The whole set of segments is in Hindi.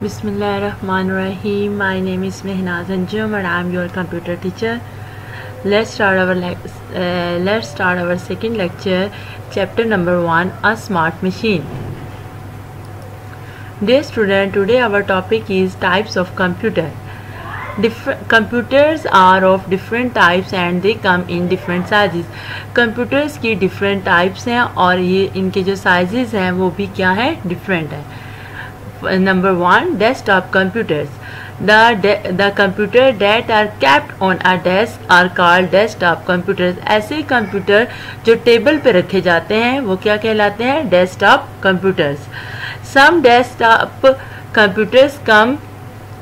Bismillahirrahmanirrahim. My name is Mehnaz Anjum and I am your computer teacher. Let's start our uh, let's start our second lecture, chapter number one, a smart machine. Dear student, today our topic is types of computer. Different computers are of different types and they come in different sizes. Computers की different types हैं और ये इनके जो sizes हैं वो भी क्या है different है number one desktop computers the the computer that are kept on a desk are called desktop computers ऐसे कंप्यूटर जो टेबल पे रखे जाते हैं वो क्या कहलाते हैं desktop computers some desktop computers come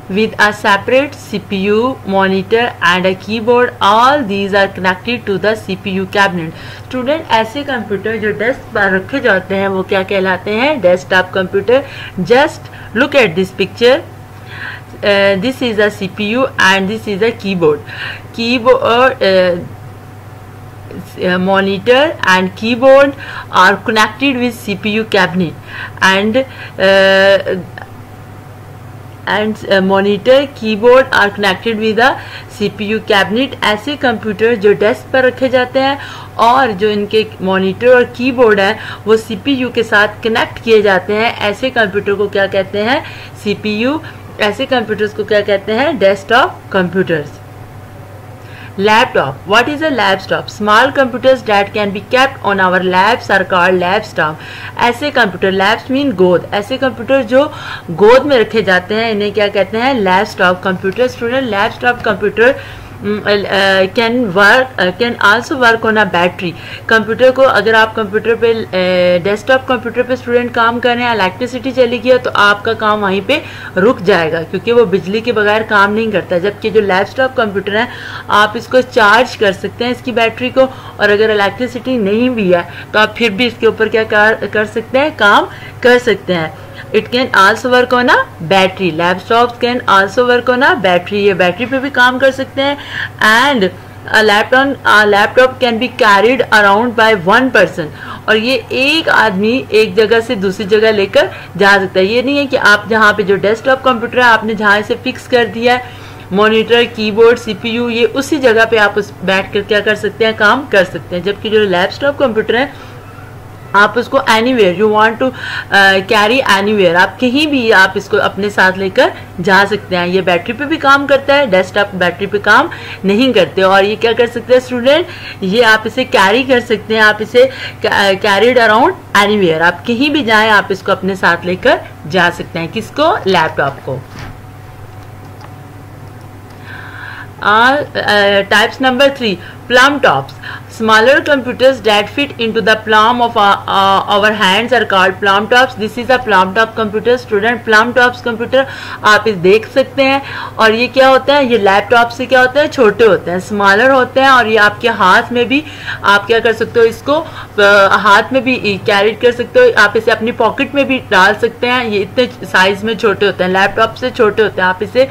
with a separate CPU, monitor and a keyboard. All these are connected to the CPU cabinet. Student ऐसे कंप्यूटर जो डेस्क पर रखे जाते हैं वो क्या कहलाते हैं desktop computer just look at this picture uh, this is a CPU and this is a keyboard keyboard uh, uh, monitor and keyboard are connected with CPU cabinet and uh, and uh, monitor keyboard are connected with the CPU cabinet. ऐसे कंप्यूटर जो डेस्क पर रखे जाते हैं और जो इनके मॉनिटर और कीबोर्ड है वो सीपीयू के साथ कनेक्ट किए जाते हैं। ऐसे कंप्यूटर को क्या कहते हैं? सीपीयू ऐसे कंप्यूटर्स को क्या कहते हैं? Desktop computers laptop what is a laptop small computers that can be kept on our laps are called laptop ऐसे कंप्यूटर लैब्स मीन गोद ऐसे कंप्यूटर जो गोद में रखे जाते हैं इन्हें क्या कहते हैं laptop computer student laptop computer can work can also work on a battery computer को अगर आप कंप्यूटर पे डेस्कटॉप uh, कंप्यूटर पे स्टूडेंट काम कर रहे हैं इलेक्ट्रिसिटी चली गई तो आपका काम वहीं पे रुक जाएगा क्योंकि वो बिजली के बगैर काम नहीं करता। जबकि जो लैपटॉप कंप्यूटर है आप इसको चार्ज कर सकते हैं इसकी बैटरी को और अगर इलेक्ट्रिसिटी नहीं भी है तो आप फिर भी इसके ऊपर क्या कर, कर सकते हैं? काम कर सकते हैं। It can also work on a battery laptop can also work on a battery ये बैटरी पे भी काम कर सकते हैं. And laptop laptop can be carried around by one person और ये एक आदमी एक जगह से दूसरी जगह लेकर जा सकता है. ये नहीं है कि आप जहाँ पे जो डेस्कटॉप कंप्यूटर है, आपने जहाँ से फिक्स कर दिया है मॉनिटर कीबोर्ड सीपीयू ये उसी जगह पे आप उस बैठ कर क्या कर सकते हैं, काम कर सकते हैं. जबकि जो लैपटॉप कंप्यूटर है आप उसको anywhere you want to carry anywhere आप कहीं भी आप इसको अपने साथ लेकर जा सकते हैं। ये बैटरी पे भी काम करता है डेस्कटॉप बैटरी पे काम नहीं करते। और ये क्या कर सकते हैं स्टूडेंट ये आप इसे कैरी कर सकते हैं। आप इसे कैरिड अराउंड एनीवेयर आप कहीं भी जाएँ, आप इसको अपने साथ लेकर जा सकते हैं। किसको? लैपटॉप को। Types number three plum tops. Smaller computers that fit into the palm of our, uh, our hands are called plum tops. This is a plum top computer student. Plum tops आप इस देख सकते हैं। और ये क्या होता है? ये लैपटॉप से क्या होता है? छोटे होते हैं स्मॉलर होते हैं। और ये आपके हाथ में भी आप क्या कर सकते हो इसको हाथ में भी कैरी कर सकते हो। आप इसे अपनी पॉकेट में भी डाल सकते हैं। ये इतने साइज़ में छोटे होते हैं। लैपटॉप से छोटे होते हैं। आप इसे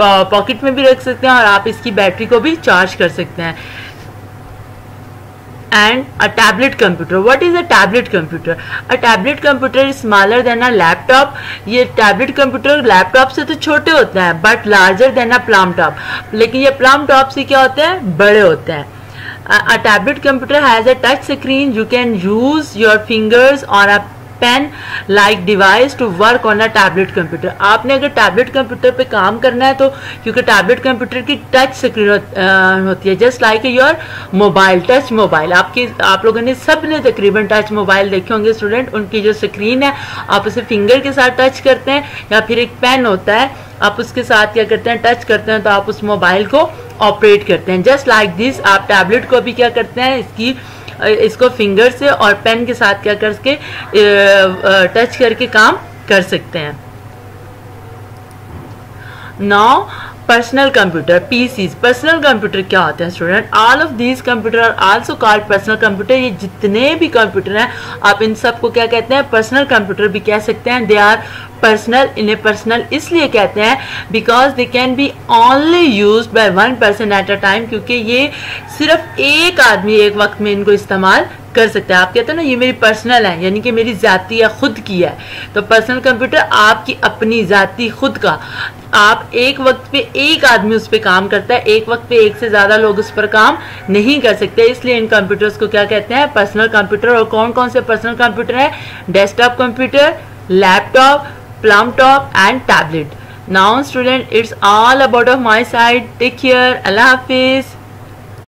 पॉकेट में भी रख सकते हैं। और आप इसकी बैटरी को भी चार्ज कर सकते हैं। And a tablet computer what is a tablet computer a tablet computer is smaller than a laptop ये tablet computer laptop से तो छोटे होते हैं but larger than a plum top लेकिन ये plum top से क्या होते हैं बड़े होते हैं a tablet computer has a touch screen you can use your fingers or a pen like device to work on a tablet computer आपने अगर टैबलेट कंप्यूटर पे काम करना है तो क्योंकि टैबलेट कंप्यूटर की टच स्क्रीन होती है just like your mobile touch mobile आपके, आप लोगों ने सबने तकरीबन टच मोबाइल देखे होंगे स्टूडेंट उनकी जो स्क्रीन है, आप उसे फिंगर के साथ टच करते हैं, या फिर एक पेन होता है, आप उसके साथ क्या करते हैं टच करते हैं तो आप उस मोबाइल को ऑपरेट करते हैं. जस्ट लाइक दिस आप टैबलेट को भी क्या करते हैं, इसकी इसको फिंगर से और पेन के साथ क्या करके टच करके काम कर सकते हैं। Now personal computer PCs personal computer क्या होते हैं student all of these computer are also called personal computer ये जितने भी कंप्यूटर हैं, आप इन सबको क्या कहते हैं? पर्सनल कंप्यूटर भी कह सकते हैं। दे आर पर्सनल इन्हें पर्सनल इसलिए कहते हैं because they can be only use by one person at a time क्योंकि ये सिर्फ़ एक आदमी एक वक्त में इनको इस्तेमाल कर सकते हैं। आप कहते हैं ना, ये मेरी पर्सनल है, यानी कि मेरी जाती या खुद की है। तो पर्सनल कंप्यूटर आपकी अपनी जाती, खुद का। आप एक वक्त पे एक आदमी उस पर काम करता है, एक वक्त पे एक से ज़्यादा लोग उस पर काम नहीं कर सकते। इसलिए इन कंप्यूटर्स को क्या कहते हैं? पर्सनल कंप्यूटर और कौन कौन से पर्सनल कंप्यूटर है? Desktop computer laptop plum top and tablet now student it's all about of my side take care अल्लाह हाफिज़